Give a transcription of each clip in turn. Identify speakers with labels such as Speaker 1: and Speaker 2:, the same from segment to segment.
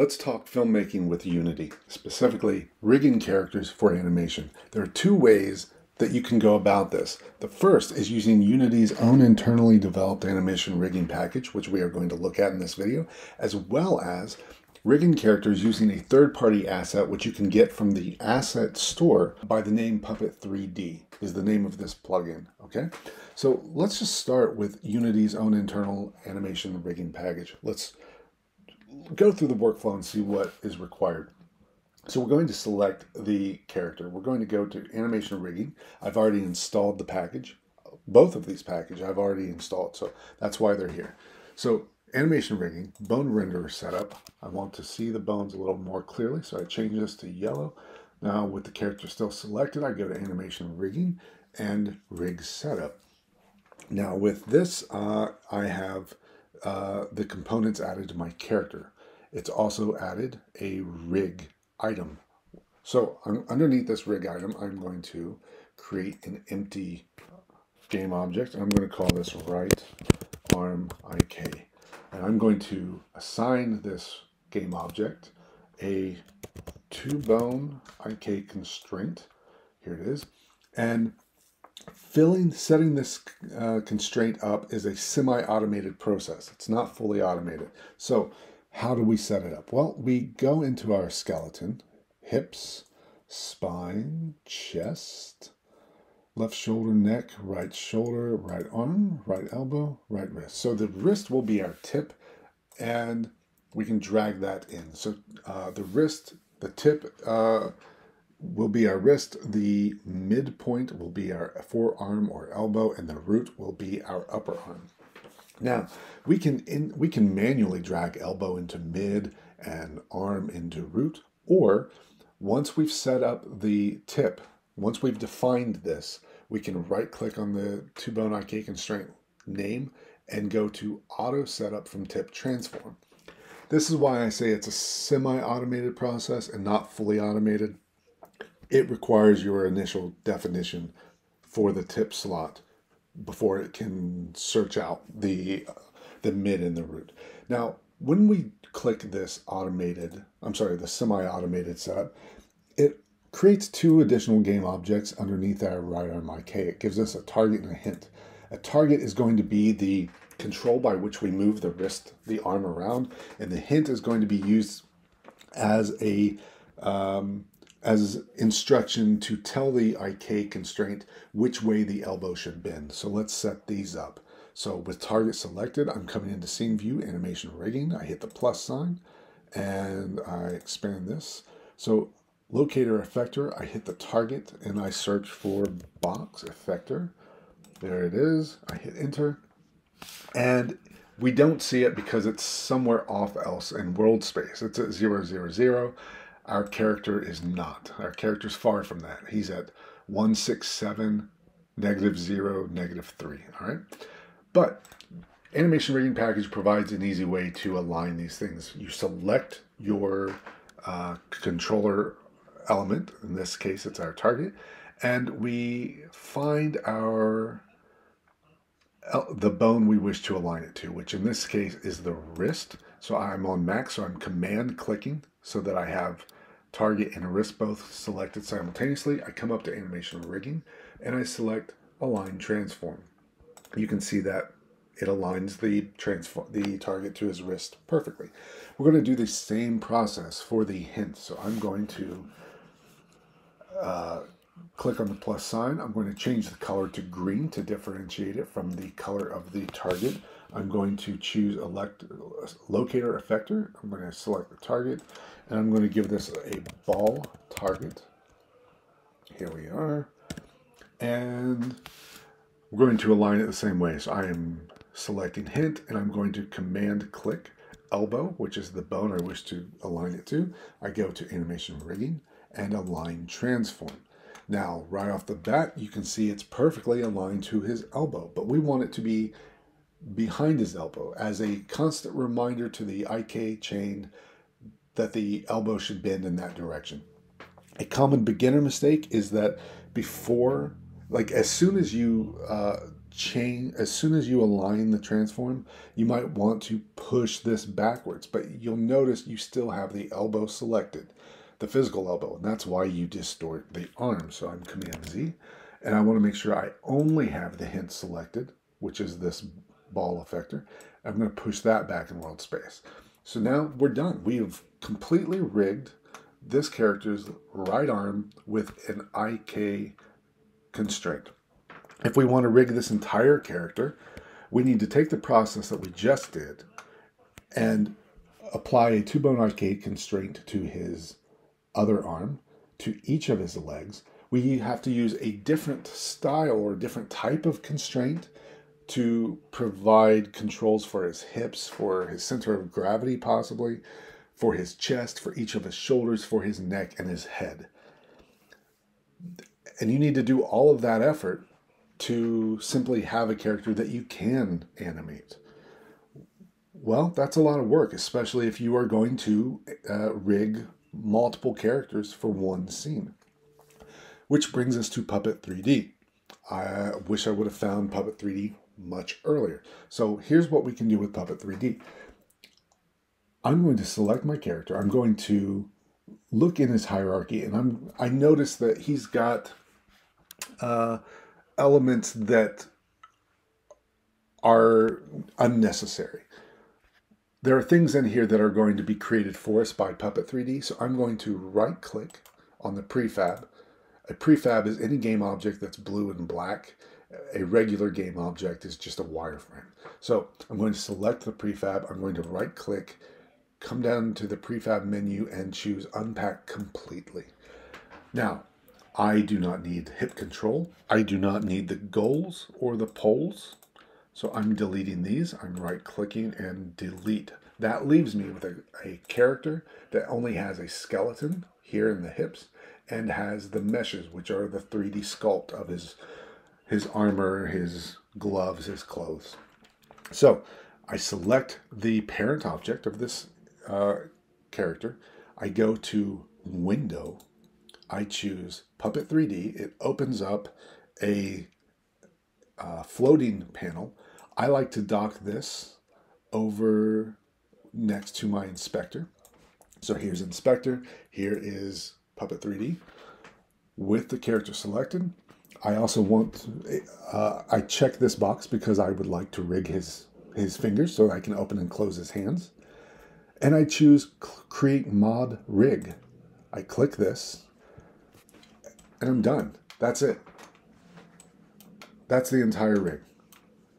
Speaker 1: Let's talk filmmaking with Unity, specifically rigging characters for animation. There are two ways that you can go about this. The first is using Unity's own internally developed animation rigging package, which we are going to look at in this video, as well as rigging characters using a third-party asset which you can get from the asset store by the name Puppet 3D is the name of this plugin, okay? So let's just start with Unity's own internal animation rigging package. Let's go through the workflow and see what is required. So we're going to select the character. We're going to go to animation rigging. I've already installed the package. Both of these packages I've already installed, so that's why they're here. So animation rigging, bone renderer setup. I want to see the bones a little more clearly, so I change this to yellow. Now with the character still selected, I go to animation rigging and rig setup. Now with this, uh, I have uh, the components added to my character. It's also added a rig item. So underneath this rig item, I'm going to create an empty game object. I'm going to call this right arm IK. And I'm going to assign this game object a two bone IK constraint. Here it is. And filling, setting this uh, constraint up is a semi-automated process. It's not fully automated. So how do we set it up? Well, we go into our skeleton, hips, spine, chest, left shoulder, neck, right shoulder, right arm, right elbow, right wrist. So the wrist will be our tip and we can drag that in. So uh, the wrist, the tip uh, will be our wrist, the midpoint will be our forearm or elbow, and the root will be our upper arm. Now, we can in, we can manually drag elbow into mid and arm into root, or once we've set up the tip, once we've defined this, we can right click on the two bone IK constraint name and go to auto setup from tip transform. This is why I say it's a semi-automated process and not fully automated. It requires your initial definition for the tip slot before it can search out the the mid and the root. Now, when we click this automated, I'm sorry, the semi-automated setup, it creates two additional game objects underneath our right arm IK. It gives us a target and a hint. A target is going to be the control by which we move the wrist, the arm around, and the hint is going to be used as a um, as instruction to tell the IK constraint which way the elbow should bend. So let's set these up. So with target selected, I'm coming into scene view, animation rigging. I hit the plus sign and I expand this. So locator effector, I hit the target and I search for box effector. There it is. I hit enter and we don't see it because it's somewhere off else in world space. It's at zero, zero, zero. Our character is not. Our character is far from that. He's at 167, negative 0, negative 3. All right. But Animation Rigging Package provides an easy way to align these things. You select your uh, controller element, in this case it's our target, and we find our the bone we wish to align it to, which in this case is the wrist. So I'm on Mac, so I'm command clicking so that I have target and wrist both selected simultaneously. I come up to animation rigging and I select align transform. You can see that it aligns the transform the target to his wrist perfectly. We're going to do the same process for the hint. So I'm going to uh, click on the plus sign. I'm going to change the color to green to differentiate it from the color of the target. I'm going to choose elect locator effector. I'm going to select the target and I'm going to give this a ball target. Here we are. And we're going to align it the same way. So I am selecting hint and I'm going to command click elbow, which is the bone I wish to align it to. I go to animation rigging and align transform. Now, right off the bat, you can see it's perfectly aligned to his elbow, but we want it to be behind his elbow as a constant reminder to the IK chain that the elbow should bend in that direction. A common beginner mistake is that before, like as soon as you uh, change as soon as you align the transform, you might want to push this backwards, but you'll notice you still have the elbow selected, the physical elbow, and that's why you distort the arm. So I'm Command Z, and I want to make sure I only have the hint selected, which is this ball effector. I'm going to push that back in world space. So now we're done. We have completely rigged this character's right arm with an IK constraint. If we want to rig this entire character, we need to take the process that we just did and apply a two bone IK constraint to his other arm, to each of his legs. We have to use a different style or different type of constraint to provide controls for his hips, for his center of gravity, possibly, for his chest, for each of his shoulders, for his neck, and his head. And you need to do all of that effort to simply have a character that you can animate. Well, that's a lot of work, especially if you are going to uh, rig multiple characters for one scene. Which brings us to Puppet 3D. I wish I would have found Puppet 3D much earlier. So here's what we can do with Puppet 3D. I'm going to select my character. I'm going to look in his hierarchy, and I'm I notice that he's got uh, elements that are unnecessary. There are things in here that are going to be created for us by Puppet 3D, so I'm going to right click on the prefab. A prefab is any game object that's blue and black. A regular game object is just a wireframe. So I'm going to select the prefab, I'm going to right click, come down to the prefab menu and choose unpack completely. Now, I do not need hip control. I do not need the goals or the poles. So I'm deleting these. I'm right clicking and delete. That leaves me with a, a character that only has a skeleton here in the hips and has the meshes, which are the 3D sculpt of his, his armor, his gloves, his clothes. So I select the parent object of this uh, character. I go to Window I choose Puppet 3D. It opens up a uh, floating panel. I like to dock this over next to my inspector. So here's inspector. Here is Puppet 3D with the character selected. I also want, uh, I check this box because I would like to rig his, his fingers so I can open and close his hands. And I choose create mod rig. I click this and I'm done. That's it. That's the entire rig.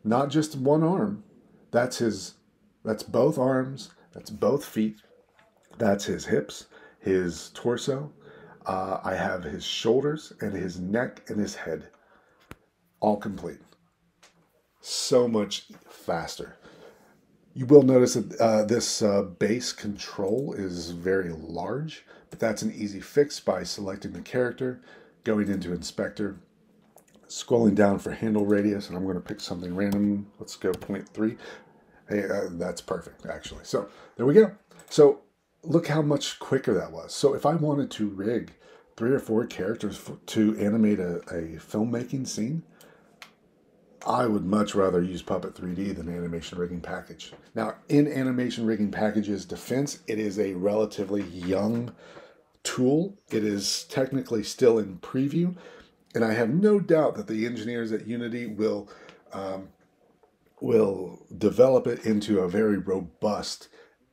Speaker 1: Not just one arm. That's his that's both arms, that's both feet, that's his hips, his torso. Uh, I have his shoulders and his neck and his head. All complete. So much faster. You will notice that uh, this uh, base control is very large, but that's an easy fix by selecting the character, going into inspector, scrolling down for handle radius, and I'm going to pick something random. Let's go 0.3. Hey, uh, that's perfect, actually. So there we go. So look how much quicker that was. So if I wanted to rig three or four characters for, to animate a, a filmmaking scene, I would much rather use Puppet 3D than Animation Rigging Package. Now, in Animation Rigging Package's defense, it is a relatively young tool. It is technically still in preview, and I have no doubt that the engineers at Unity will um, will develop it into a very robust,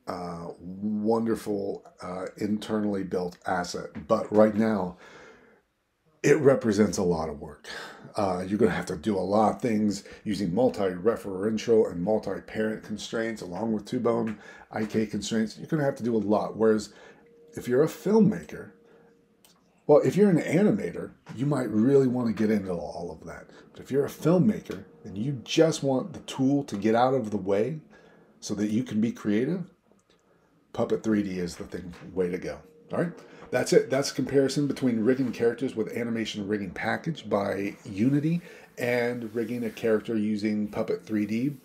Speaker 1: uh, wonderful, uh, internally built asset. But right now, it represents a lot of work. Uh, you're going to have to do a lot of things using multi-referential and multi-parent constraints along with two-bone IK constraints. You're going to have to do a lot. Whereas if you're a filmmaker, well, if you're an animator, you might really want to get into all of that. But if you're a filmmaker and you just want the tool to get out of the way so that you can be creative, Puppet 3D is the thing way to go. All right, that's it. That's comparison between rigging characters with Animation Rigging Package by Unity and rigging a character using Puppet 3D,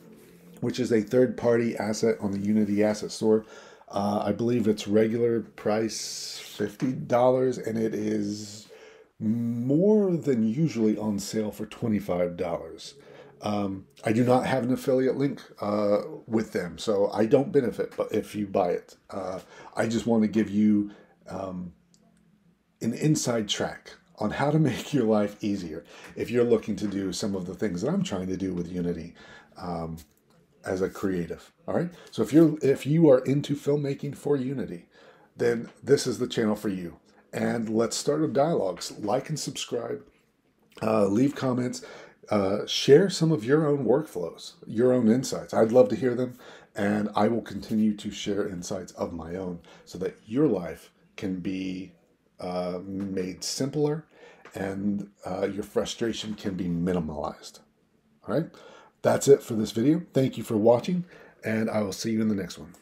Speaker 1: which is a third-party asset on the Unity Asset Store. Uh, I believe it's regular price $50 and it is more than usually on sale for $25. Um, I do not have an affiliate link uh, with them, so I don't benefit. But if you buy it, uh, I just want to give you um, an inside track on how to make your life easier if you're looking to do some of the things that I'm trying to do with Unity um, as a creative. All right. So if you're if you are into filmmaking for Unity, then this is the channel for you. And let's start a dialogues. Like and subscribe. Uh, leave comments. Uh, share some of your own workflows, your own insights. I'd love to hear them, and I will continue to share insights of my own so that your life can be uh, made simpler and uh, your frustration can be minimalized. All right, that's it for this video. Thank you for watching, and I will see you in the next one.